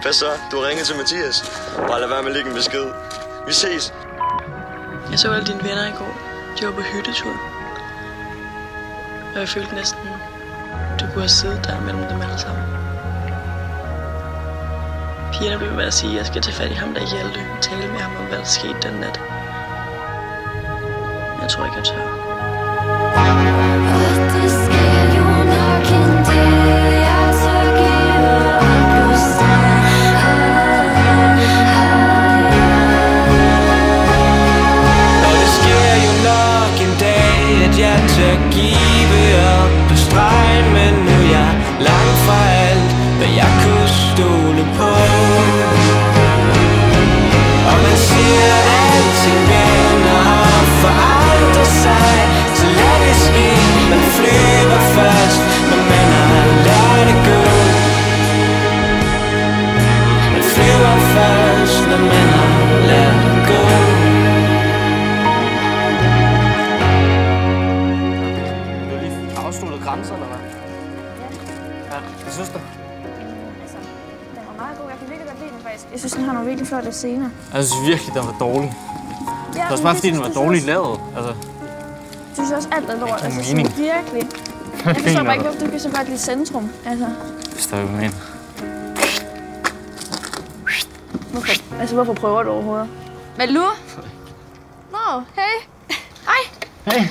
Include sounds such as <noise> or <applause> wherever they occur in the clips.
Hvad så? Du har ringet til Mathias. Bare lad være med at lægge en besked. Vi ses. Jeg så alle dine venner i går. De var på hyttetur. Og jeg følte næsten, du kunne have siddet der mellem dem alle sammen. Pigerne blev ved at sige, at jeg skal tage fat i ham, der i Hjalte, og tale med ham om, hvad der skete den nat. Jeg tror ikke, jeg tør. Jeg nogle virkelig flotte scener. Jeg synes virkelig, den var dårlig. Ja, Det er også bare, fordi den var dårligt lavet. Altså, Jeg synes også, alt er lort. Altså, mening. sådan, virkelig. <laughs> Jeg forstår bare ikke, hvorfor du kan så godt lide centrum. Altså, hvis der er jo en. hvorfor, altså, hvorfor prøver du overhovedet? Malou? Nå, hey. Hej. Hey,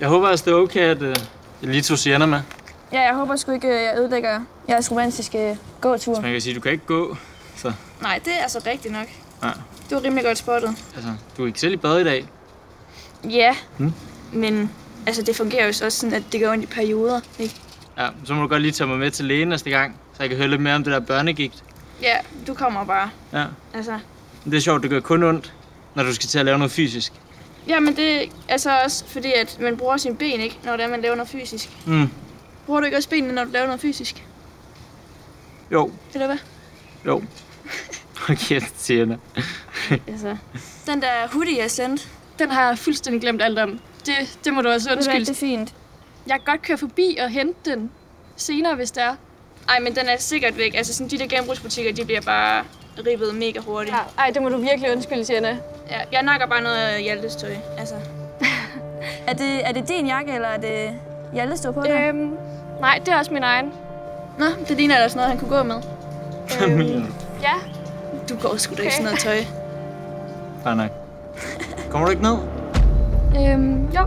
jeg håber også, det er okay, at uh, jeg lige tog Sienna med. Ja, jeg håber sgu ikke, jeg ødelægger jeres romantiske gåtur. Man kan sige, du kan ikke gå. Så, Nej, det er altså rigtigt nok. ja. Det var rimelig godt spottet. Altså, du er ikke selv i bad i dag. Ja, Hmm? men altså, det fungerer jo også sådan, at det går ondt i perioder, ikke? Ja, så må du godt lige tage mig med til lægen næste gang, så jeg kan høre lidt mere om det der børnegigt. Ja, du kommer bare. Ja. Altså, Men det er sjovt, det gør kun ondt, når du skal til at lave noget fysisk. Ja, men det er altså også fordi, at man bruger sine ben, ikke? Når det er, man laver noget fysisk. Mm. Bruger du ikke også benene, når du laver noget fysisk? Jo, Eller hvad? jo. Okay, Sienna. Altså, den der hoodie, jeg sendte, Den har jeg fuldstændig glemt alt om. Det, det må du også det er undskylde. fint. Jeg kan godt køre forbi og hente den senere, hvis det er. Ej, men den er sikkert væk. Altså, sådan, de der genbrugsbutikker, de bliver bare ribbet mega hurtigt. Ja, ej, det må du virkelig undskylde, Sienna. Ja, jeg nakker bare noget af Hjaltes tøj. Altså. <laughs> er, det, er det din jakke, eller er det Hjaltes stå på der? Øhm, nej, det er også min egen. Nå, det ligner ellers noget, han kunne gå med. <laughs> Øhm, ja, Du går sgu da ikke sådan noget tøj. <laughs> Nej, nej. Kommer du ikke ned? øhm, jo,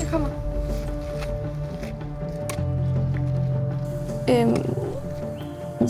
jeg kommer. Øhm,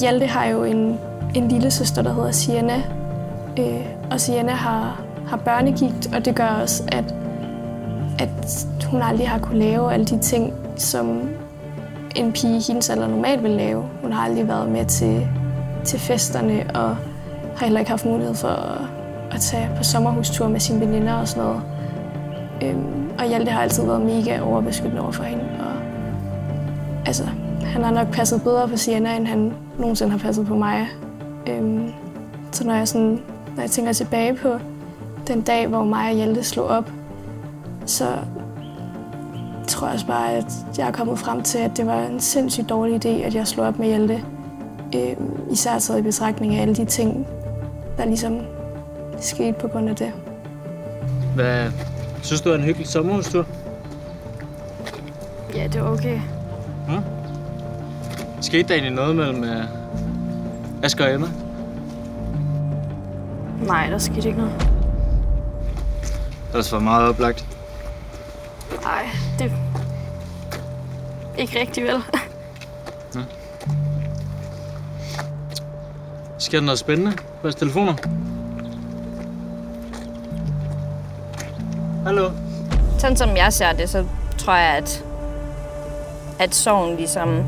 Hjalte har jo en, en lille søster, der hedder Sienna. Øh, og Sienna har, har børnegigt, og det gør også, at, at hun aldrig har kunne lave alle de ting, som en pige i hendes alder normalt vil lave. Hun har aldrig været med til, til festerne, og har heller ikke haft mulighed for at, tage på sommerhustur med sine veninder og sådan noget. Øhm, og Hjalte har altid været mega overbeskyttende over for hende. Og, altså, han har nok passet bedre på Sienna, end han nogensinde har passet på mig. Øhm, så når jeg, sådan, når jeg tænker tilbage på den dag, hvor mig og Hjalte slog op, så tror jeg også bare, at jeg er kommet frem til, at det var en sindssygt dårlig idé, at jeg slog op med Hjalte. Øhm, især taget i betragtning af alle de ting, der ligesom skete på grund af det. Hvad synes du er en hyggelig sommerhustur? Ja, det er okay. Skete der egentlig noget mellem uh, Asger og Emma? Nej, der skete ikke noget. Det var meget oplagt. Nej, det ikke rigtig vel. Sker der noget spændende på jeres telefoner? Hallo? Sådan som jeg ser det, så tror jeg, at, at sorgen ligesom...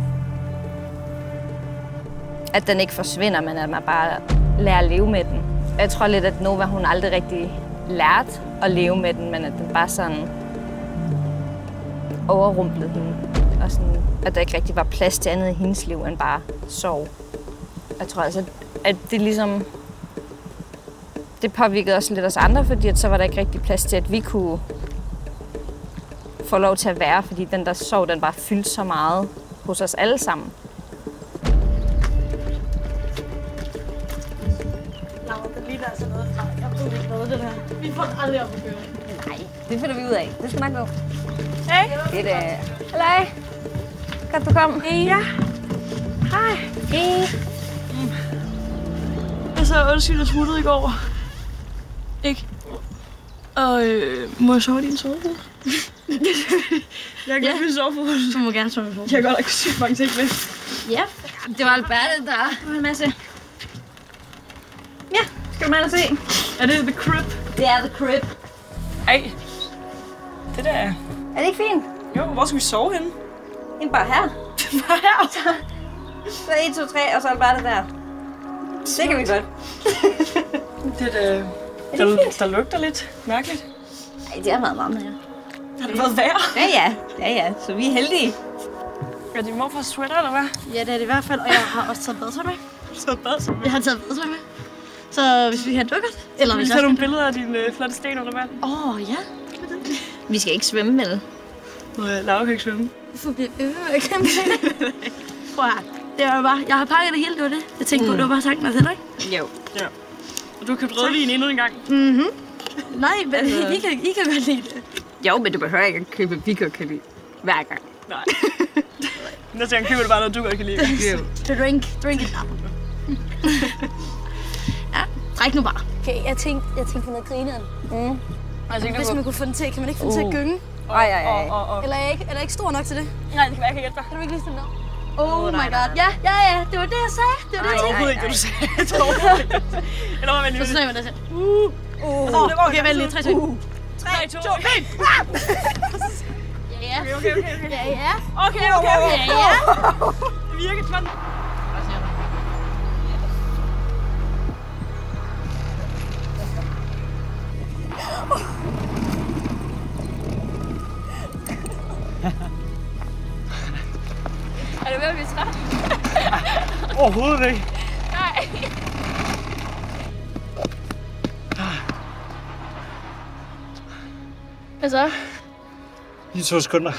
At den ikke forsvinder, men at man bare lærer at leve med den. Jeg tror lidt, at Nova hun aldrig rigtig lærte at leve med den, men at den bare sådan overrumplede hende. Og sådan, at der ikke rigtig var plads til andet i hendes liv end bare sorg. Jeg tror altså, at det ligesom... Det påvirkede også lidt os andre, fordi at så var der ikke rigtig plads til, at vi kunne få lov til at være, fordi den der sorg, den bare fyldte så meget hos os alle sammen. det altså noget fra. Jeg ved ikke noget, det der. Vi får aldrig op at køre. Nej, det finder vi ud af. Det skal nok gå. Hej. Det er da... Halløj. Godt, du kom. Hey. Ja. Hej. Hej. Så undskyld, jeg smuttede i går. Ikke? Og øh, må jeg sove i din sovepose? <laughs> jeg kan ja. ikke sovepose. Du må gerne sove på. Jeg har godt nok sygt mange ting med. Ja. Det var Alberte, der var en masse. Ja, skal du med at se? Er det The Crib? Det er The Crib. Ej. Det der er... Er det ikke fint? Jo, hvor skal vi sove henne? Ind bare her. <laughs> Bare her. Så 1, 2, 3, og så Alberte der. Det kan vi godt. Det der... Der, der lugter lidt mærkeligt. Nej, det har været meget med jer. Har det været værre? Ja, ja. Ja, ja. Så vi er heldige. Er det morfars sweater, eller hvad? Ja, det er det i hvert fald. Og jeg har også taget badtøj med. Så bad Jeg har taget badetøj med. Så hvis vi har dukker, eller Vi hvis tager jeg nogle billeder af dine øh, flotte sten under vand. Åh, oh, ja. Vi skal ikke svømme med det. Nå, ja, Laura kan ikke svømme. Hvorfor bliver jeg ved med at kæmpe <laughs> Prøv at. Det var bare, jeg har pakket det hele, det var det. Jeg tænkte på, det var bare sagt mig til dig. Jo. Ja. Og du har købt rødvin endnu en gang. Mhm. Nej, men altså... I, kan, I kan godt lide det. Jo, men du behøver ikke at købe, vi kan købe hver gang. Nej. Næste gang køber du bare noget, du godt kan lide. To drink, drink it up. ja, drik nu bare. Okay, jeg tænkte, jeg tænkte på noget grineren. Mm. Altså, Hvis man kunne få den til, kan man ikke få den til at Uh. gynge? Ej, ej, ej. Og, og, Eller er jeg ikke, er jeg ikke stor nok til det? Nej, det kan være, jeg kan hjælpe dig. Kan du ikke lige stille ned? Oh my god. Ja, ja, ja. Det var det, jeg sagde. Det var det, Det jeg <laughs> var tænkte. overhovedet ikke det, du sagde. Det var overhovedet ikke det, sagde. Eller hvad man lige Så sagde man det selv. Uh. Uh. Okay, vent lige. 3, 2, 1. 3, 2, 1. Ja, ja. Okay, okay, okay. Ja, ja. Okay, okay, okay. Ja, ja. Det virker sådan. Overhovedet ikke. Nej. Hvad så? Lige to sekunder.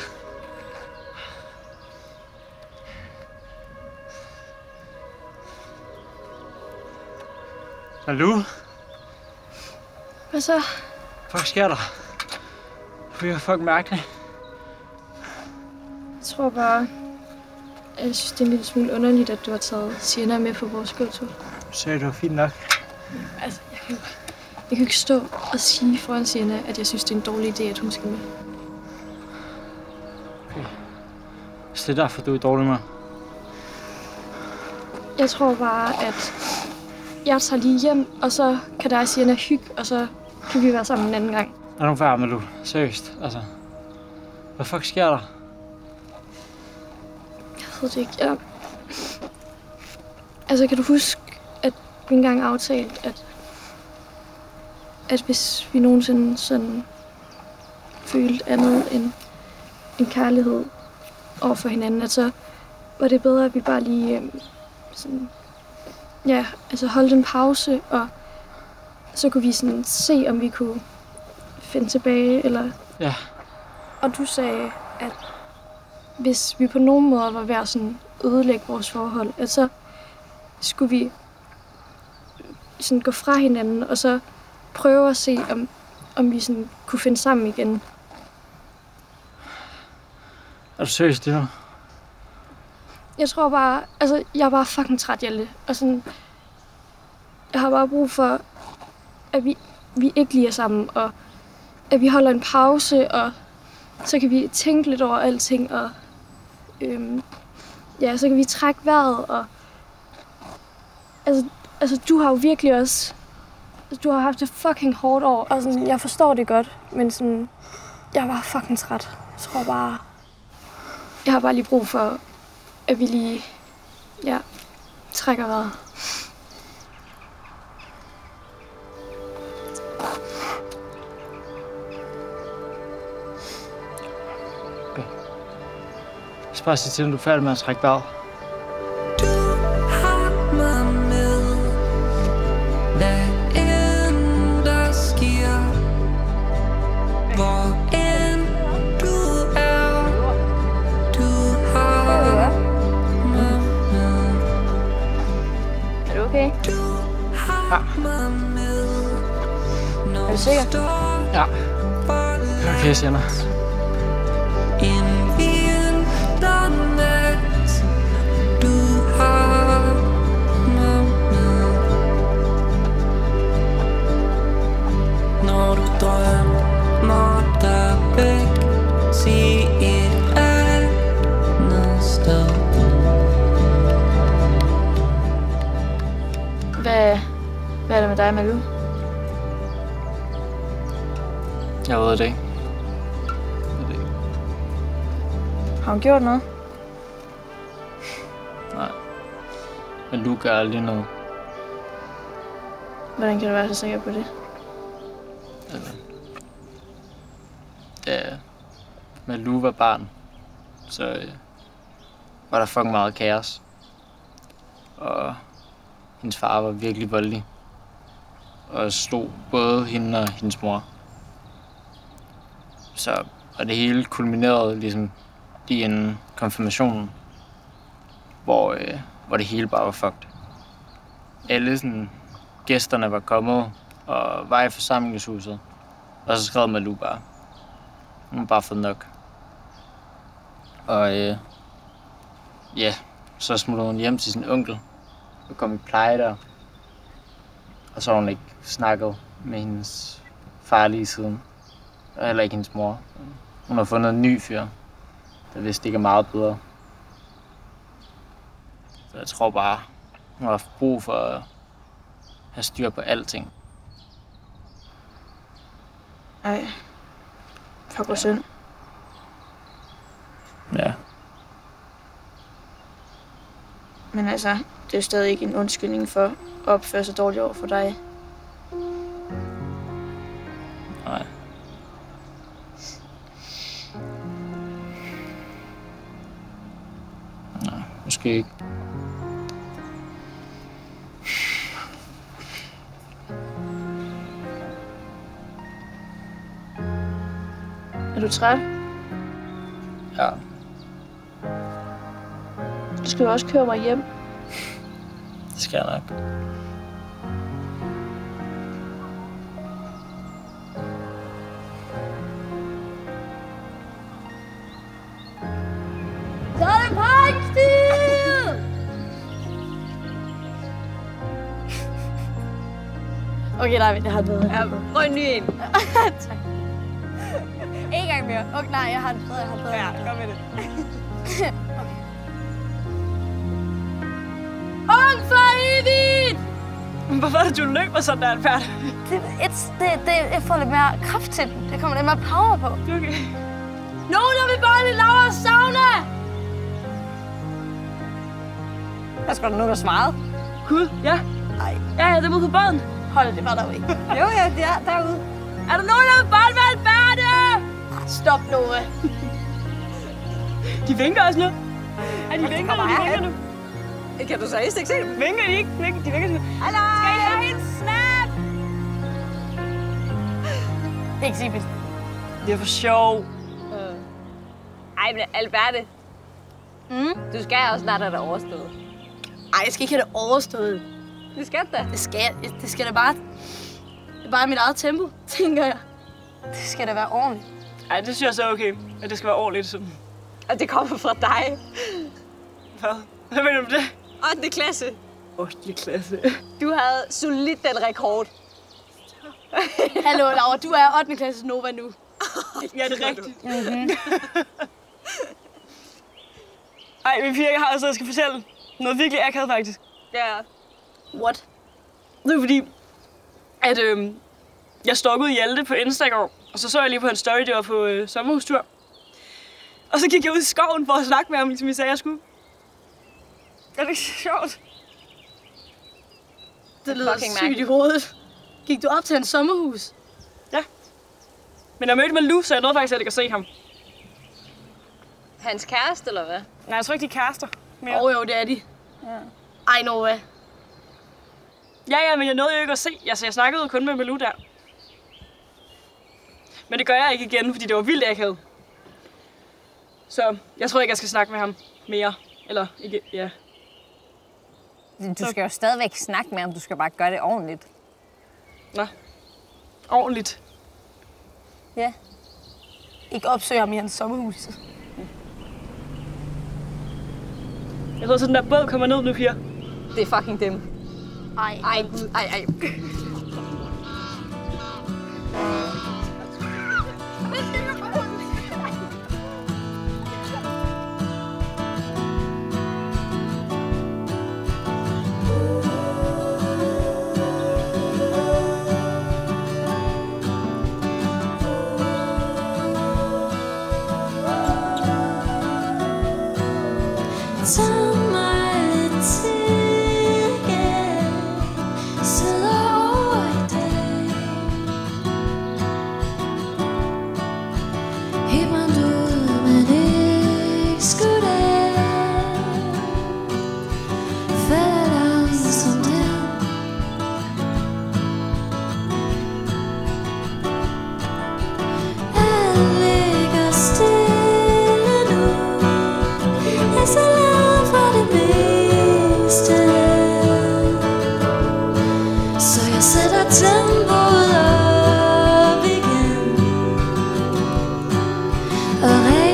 Hallo? Hvad så? Hvad sker der? Det er fucking mærkeligt. Jeg tror bare, jeg synes, det er en lille smule underligt, at du har taget Sienna med på vores gåtur. Du sagde, det var fint nok. Altså, jeg kan, jo, jeg kan ikke stå og sige foran Sienna, at jeg synes, det er en dårlig idé, at hun skal med. Så det er derfor, du er dårlig med. Jeg tror bare, at jeg tager lige hjem, og så kan der og Sienna hygge, og så kan vi være sammen en anden gang. Er du færdig med, du? Seriøst, altså. Hvad fuck sker der? Ved det ikke. Jeg... Altså, kan du huske, at vi engang aftalte, at, at hvis vi nogensinde sådan følte andet end en kærlighed over for hinanden, at så var det bedre, at vi bare lige øhm, sådan, ja, altså holdt en pause, og så kunne vi sådan se, om vi kunne finde tilbage, eller... Ja. Og du sagde, at hvis vi på nogen måde var ved at sådan ødelægge vores forhold, at så skulle vi sådan gå fra hinanden, og så prøve at se, om, om vi sådan kunne finde sammen igen. Er du seriøst det nu? Jeg tror bare, altså, jeg er bare fucking træt, Hjalte. Og sådan, jeg har bare brug for, at vi, vi ikke lige er sammen, og at vi holder en pause, og så kan vi tænke lidt over alting, og øhm, ja, så kan vi trække vejret, og altså, altså, du har jo virkelig også, altså, du har haft det fucking hårdt år, og sådan, jeg forstår det godt, men sådan, jeg var fucking træt. Jeg tror bare, jeg har bare lige brug for, at vi lige, ja, trækker vejret. Skal bare sige til, når du er færdig med at trække er Er du okay? Mig med Er du sikker? Ja. Okay, Sienna. Hun gjort noget? Nej. Men du gør aldrig noget. Hvordan kan du være så sikker på det? Altså, da Malou var barn, så øh, var der fucking meget kaos. Og hendes far var virkelig voldelig. Og slog både hende og hendes mor. Så, og det hele kulminerede ligesom i en konfirmation, hvor, øh, hvor det hele bare var fucked. Alle sådan, gæsterne var kommet og var i forsamlingshuset. Og så skrev Malou bare. Hun har bare fået nok. Og øh, ja, så smuttede hun hjem til sin onkel og kom i pleje der. Og så har hun ikke snakket med hendes far lige siden. Og heller ikke hendes mor. Hun har fundet en ny fyr, der vist ikke er meget bedre. Så jeg tror bare, hun har haft brug for at have styr på alting. Ej. Fuck, hvor synd. Ja. Men altså, det er stadig ikke en undskyldning for at opføre sig dårligt over for dig. Måske ikke. Er du træt? Ja. Du skal jo også køre mig hjem. Det skal jeg nok. Okay, nej, jeg har bedre. Ja, prøv en ny en. <laughs> tak. En gang mere. Okay, nej, jeg har det bedre, jeg har det bedre. Ja, kom med det. Ung for evigt! Hvorfor er det, du løber sådan der, Albert? Det, et, det, det, jeg får lidt mere kraft til den. Det kommer lidt mere power på. Okay. Nogen, der vil bare lidt lavere sauna! Der skal der nogen, der svarede. Gud, ja. Nej. Ja, ja, det er ude på båden. Hold det var der jo ikke. Jo, ja, det er derude. Er der nogen, der vil være Alberte? Stop, Nora. De vinker også nu. Ja, de vinker de her vinker nu. Kan du seriøst ikke se dem? Vinker de ikke? Vinker, de vinker nu. Hallo! Skal I have en snap? Ikke sige det. Det er for sjov. Ej, men Alberte. Mm? Du skal også snart have det overstået. Ej, jeg skal ikke have det overstået. Det skal da. Det skal, det skal da bare... Det er bare mit eget tempo, <laughs> tænker jeg. Det skal da være ordentligt. Ej, det synes jeg så er okay. At det skal være ordentligt sådan. Og det kommer fra dig. Hvad? Hvad mener du med det? 8. klasse. 8. klasse. Du havde solidt den rekord. <laughs> Hallo, Laura, du er 8. klasse Nova nu. <laughs> Ja, det er rigtigt. Ej, min piger har altså, jeg skal fortælle noget virkelig akavet faktisk. Ja. What? Det er fordi, at øhm, jeg stalkede Hjalte på Instagram, og så så jeg lige på hans story, det var på øh, sommerhustur. Og så gik jeg ud i skoven for at snakke med ham, ligesom jeg sagde, jeg skulle. Er det ikke sjovt? Det lyder sygt i hovedet. Gik du op til hans sommerhus? Men jeg mødte med Lu, så jeg nåede faktisk at jeg kan se ham. Hans kæreste, eller hvad? Nej, jeg tror ikke, de er kærester. mere. Åh oh, jo, det er de. Ja. Ej, Nova. Ja, ja, men jeg nåede jo ikke at se. Altså, jeg snakkede jo kun med Malou der. Men det gør jeg ikke igen, fordi det var vildt akavet. Så jeg tror ikke, jeg skal snakke med ham mere. Eller ikke, ja. Du skal jo stadigvæk snakke med ham, du skal bare gøre det ordentligt. Nå. ordentligt. Ja. Ikke opsøge ham i hans sommerhus. Jeg ved, så den der båd kommer ned nu, piger. Det er fucking dem. Ej, Ej, ej, ej.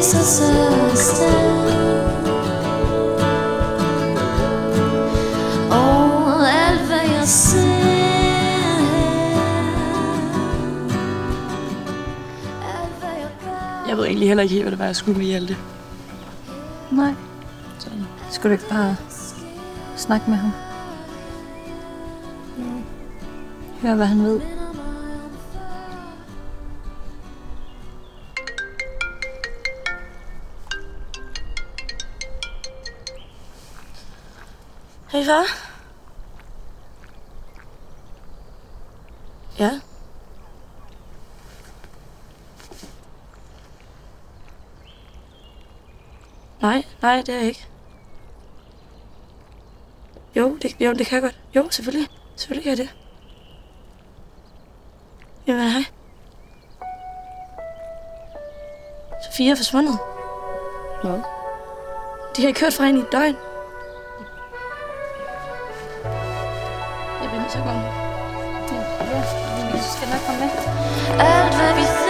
Så så afsted Og alt hvad jeg ser Alt hvad jeg gør Jeg ved egentlig heller ikke helt, hvad det var, jeg skulle med Hjalte. Nej. Skulle du ikke bare snakke med ham? Hør, hvad han ved. Hej far. Ja. Nej, nej, det er jeg ikke. Jo, det, jo, det kan jeg godt. Jo, selvfølgelig. Selvfølgelig kan jeg det. Jamen, hej. Sofia er forsvundet. Hvad? De har kørt fra hende i et døgn. Jeg bliver nødt til at gå